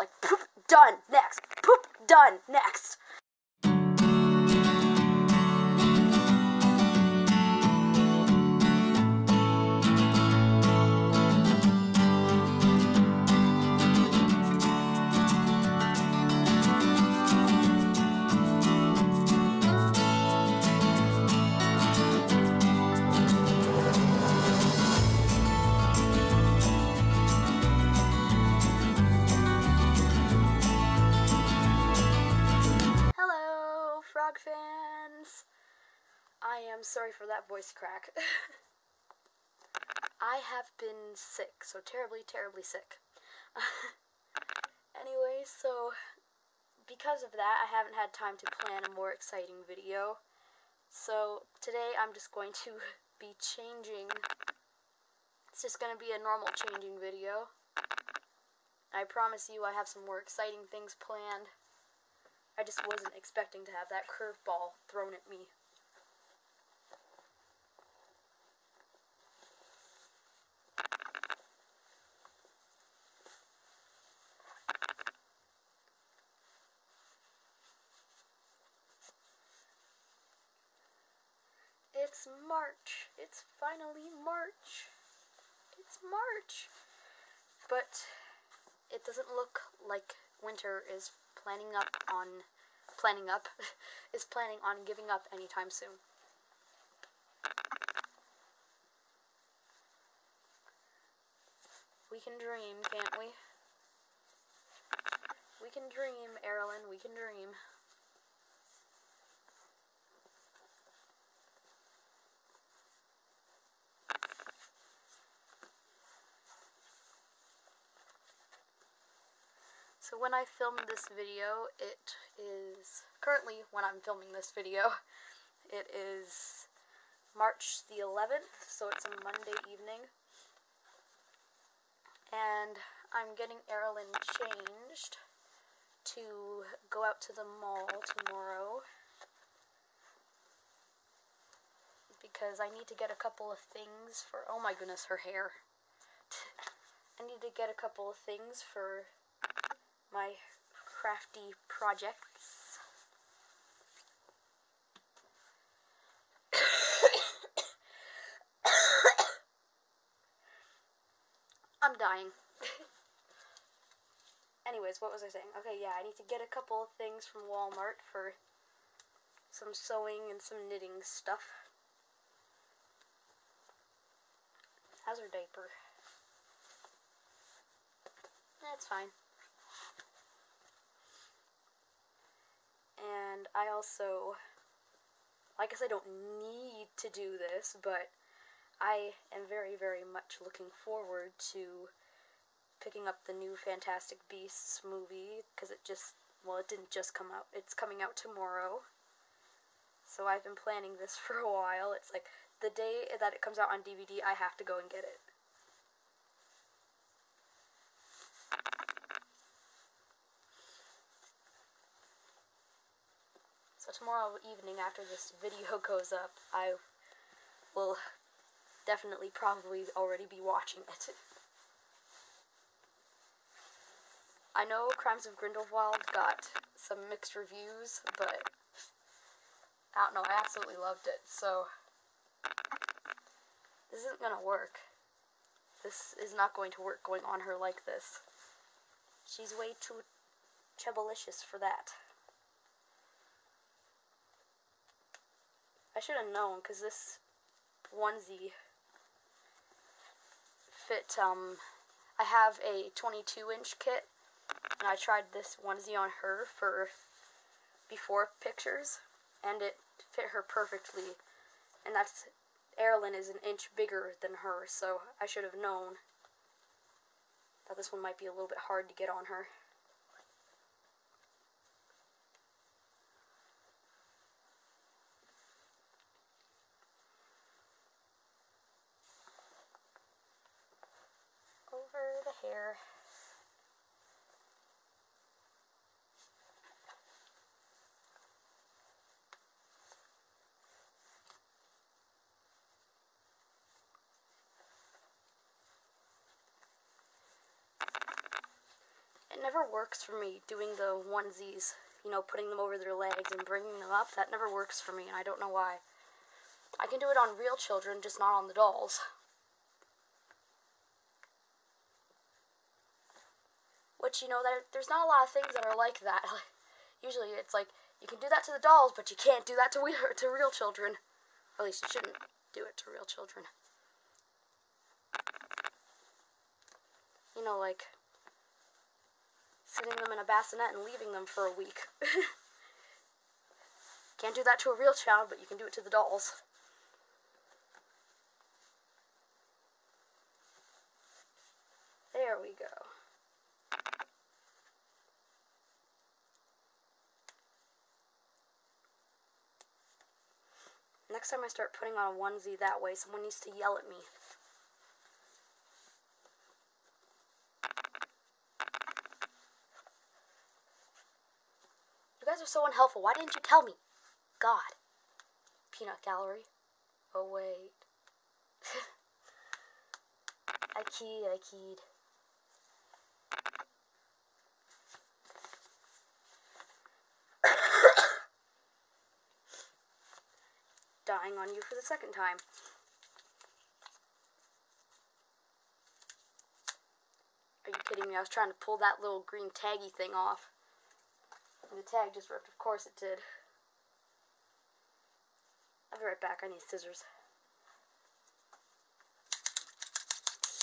Like, poop, done, next. Poop, done, next. I am sorry for that voice crack. I have been sick, so terribly, terribly sick. anyway, so because of that, I haven't had time to plan a more exciting video. So today I'm just going to be changing. It's just going to be a normal changing video. I promise you I have some more exciting things planned. I just wasn't expecting to have that curveball thrown at me. It's March. It's finally March. It's March. But it doesn't look like winter is planning up on planning up is planning on giving up anytime soon. We can dream, can't we? We can dream, Erilyn, we can dream. When I filmed this video, it is currently when I'm filming this video, it is March the 11th, so it's a Monday evening. And I'm getting Erilyn changed to go out to the mall tomorrow because I need to get a couple of things for oh my goodness, her hair. I need to get a couple of things for my crafty projects. I'm dying. Anyways, what was I saying? Okay, yeah, I need to get a couple of things from Walmart for some sewing and some knitting stuff. How's her diaper? That's fine. And I also, I guess I don't need to do this, but I am very, very much looking forward to picking up the new Fantastic Beasts movie, because it just, well, it didn't just come out, it's coming out tomorrow. So I've been planning this for a while. It's like, the day that it comes out on DVD, I have to go and get it. Tomorrow evening after this video goes up, I will definitely probably already be watching it. I know Crimes of Grindelwald got some mixed reviews, but I don't know, I absolutely loved it, so this isn't gonna work. This is not going to work going on her like this. She's way too chubbalicious for that. I should have known because this onesie fit. Um, I have a 22 inch kit, and I tried this onesie on her for before pictures, and it fit her perfectly. And that's Erilyn is an inch bigger than her, so I should have known that this one might be a little bit hard to get on her. over the hair. it never works for me doing the onesies, you know, putting them over their legs and bringing them up. That never works for me, and I don't know why. I can do it on real children, just not on the dolls. Which, you know, there, there's not a lot of things that are like that. Usually it's like, you can do that to the dolls, but you can't do that to, we, to real children. Or at least you shouldn't do it to real children. You know, like, sitting them in a bassinet and leaving them for a week. Can't do that to a real child, but you can do it to the dolls. There we go. Next time I start putting on a onesie that way, someone needs to yell at me. You guys are so unhelpful. Why didn't you tell me? God. Peanut gallery. Oh, wait. I keyed, I keyed. Dying on you for the second time. Are you kidding me? I was trying to pull that little green taggy thing off. The tag just ripped. Of course it did. I'll be right back. I need scissors.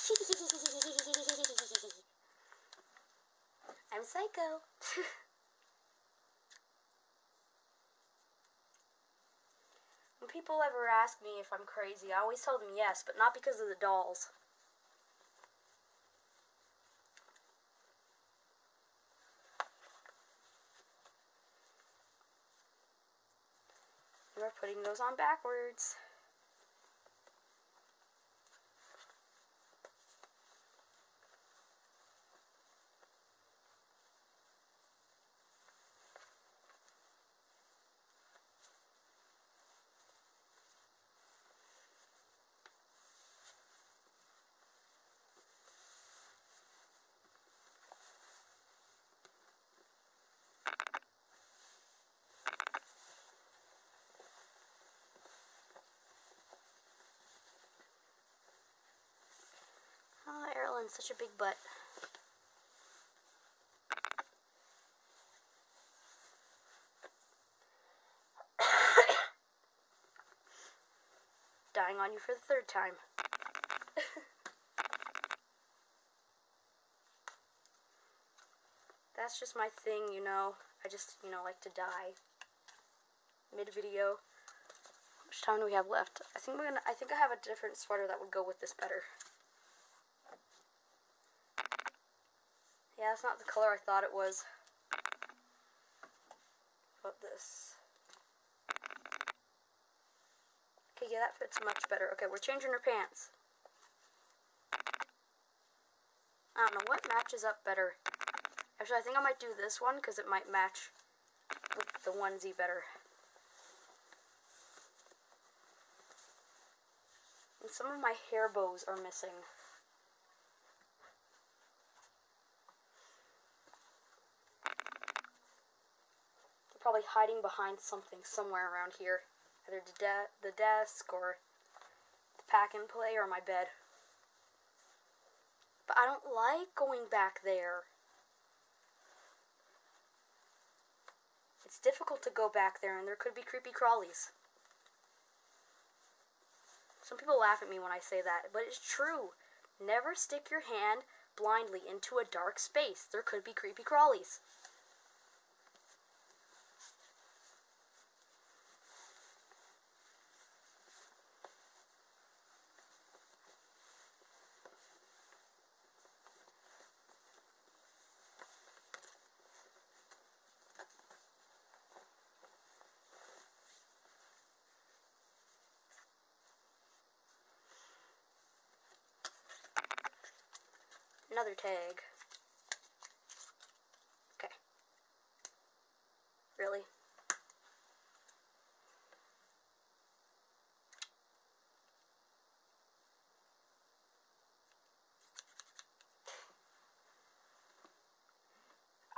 I'm psycho. when people ever ask me if I'm crazy, I always tell them yes, but not because of the dolls. We're putting those on backwards. Uh, oh, Erilyn's such a big butt. Dying on you for the third time. That's just my thing, you know. I just, you know, like to die. Mid-video. How much time do we have left? I think we're gonna I think I have a different sweater that would go with this better. Yeah, that's not the color I thought it was. About this? Okay, yeah, that fits much better. Okay, we're changing her pants. I don't know, what matches up better? Actually, I think I might do this one, because it might match with the onesie better. And some of my hair bows are missing. Probably hiding behind something somewhere around here. Either the, de the desk or the pack and play or my bed. But I don't like going back there. It's difficult to go back there and there could be creepy crawlies. Some people laugh at me when I say that, but it's true. Never stick your hand blindly into a dark space. There could be creepy crawlies. Another tag. Okay. Really?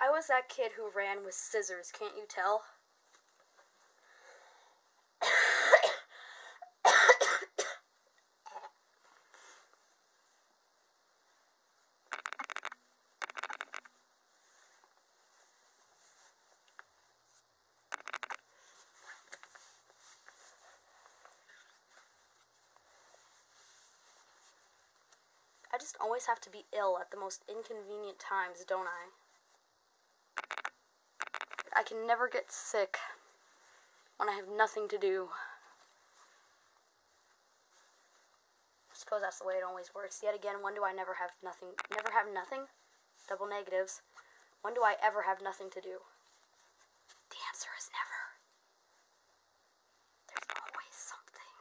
I was that kid who ran with scissors, can't you tell? I just always have to be ill at the most inconvenient times, don't I? I can never get sick when I have nothing to do. I suppose that's the way it always works. Yet again, when do I never have nothing? Never have nothing? Double negatives. When do I ever have nothing to do? The answer is never. There's always something.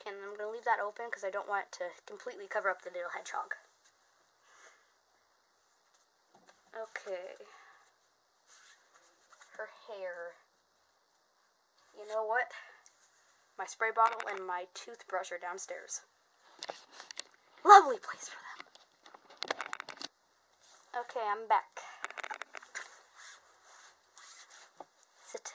Okay, and I'm going to leave that open because I don't want it to completely cover up the little hedgehog. Okay. Her hair. You know what? My spray bottle and my toothbrush are downstairs. Lovely place for them. Okay, I'm back. Sit.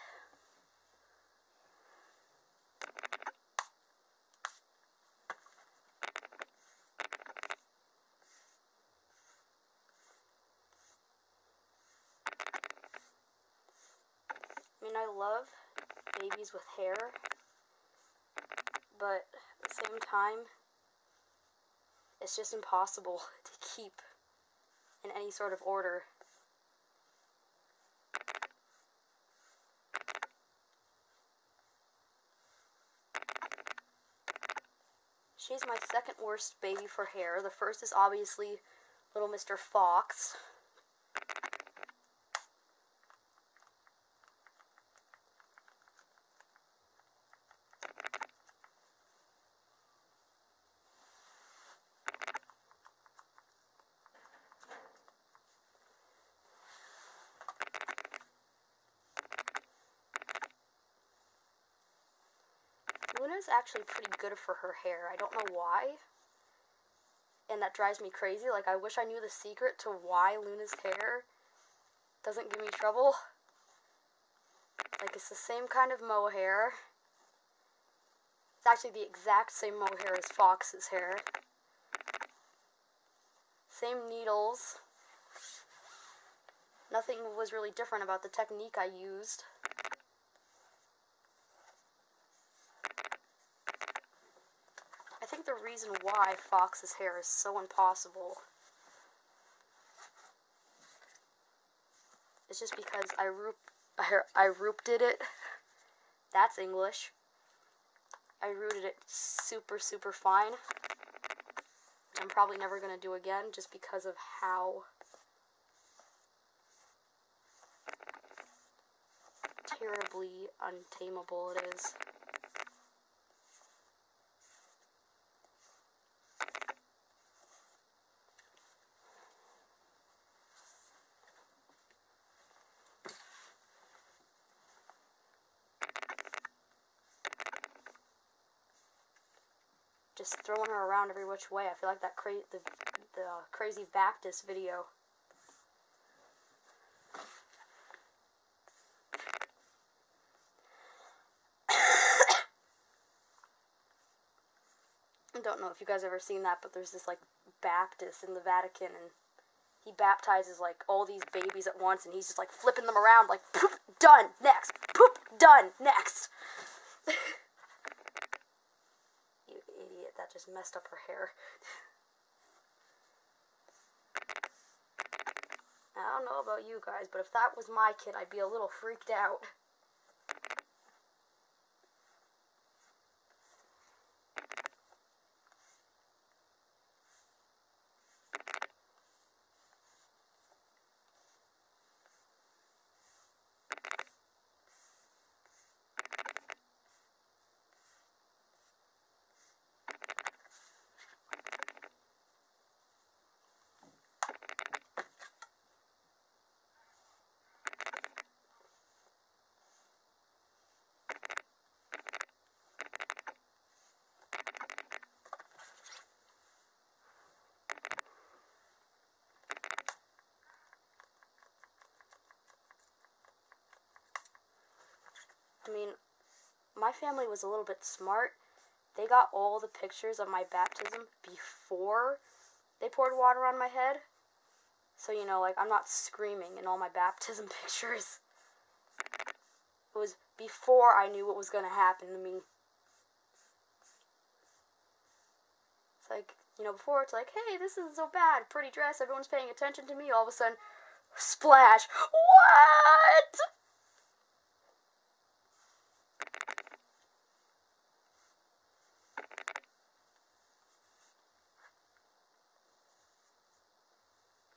I mean, I love babies with hair, but at the same time, it's just impossible to keep in any sort of order. She's my second worst baby for hair. The first is obviously little Mr. Fox. Luna's actually pretty good for her hair. I don't know why. And that drives me crazy. Like, I wish I knew the secret to why Luna's hair doesn't give me trouble. Like, it's the same kind of mohair. It's actually the exact same mohair as Fox's hair. Same needles. Nothing was really different about the technique I used. I think the reason why Fox's hair is so impossible is just because I roop I, I rooped it. That's English. I rooted it super super fine. I'm probably never gonna do again just because of how terribly untamable it is. Just throwing her around every which way. I feel like that cra- the the crazy Baptist video. I don't know if you guys ever seen that, but there's this like Baptist in the Vatican, and he baptizes like all these babies at once, and he's just like flipping them around, like poop, done, next, poop, done, next. that just messed up her hair. I don't know about you guys, but if that was my kid, I'd be a little freaked out. My family was a little bit smart. They got all the pictures of my baptism before they poured water on my head. So, you know, like, I'm not screaming in all my baptism pictures. It was before I knew what was going to happen to me. It's like, you know, before it's like, hey, this isn't so bad. Pretty dress, everyone's paying attention to me. All of a sudden, splash. What?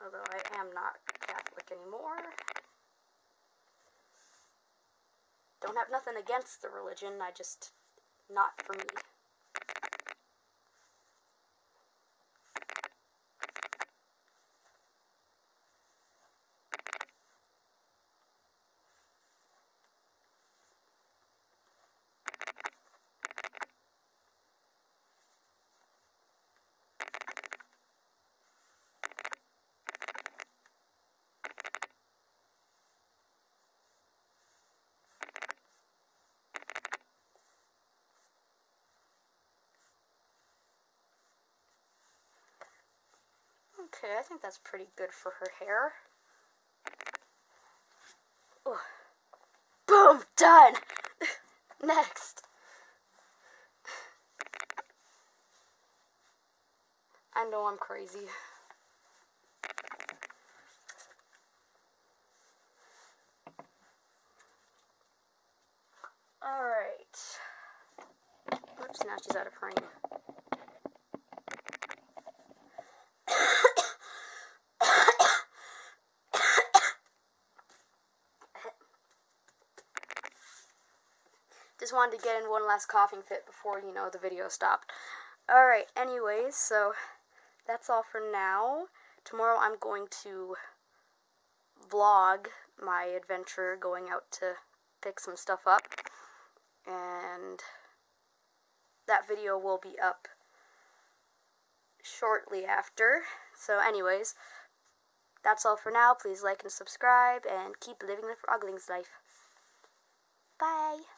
Although I am not Catholic anymore. Have nothing against the religion, I just, not for me. Okay, I think that's pretty good for her hair. Ooh. Boom! Done! Next. I know I'm crazy. Alright. Oops, now she's out of frame. Just wanted to get in one last coughing fit before, you know, the video stopped. Alright, anyways, so that's all for now. Tomorrow I'm going to vlog my adventure going out to pick some stuff up. And that video will be up shortly after. So anyways, that's all for now. Please like and subscribe and keep living the Frogling's life. Bye.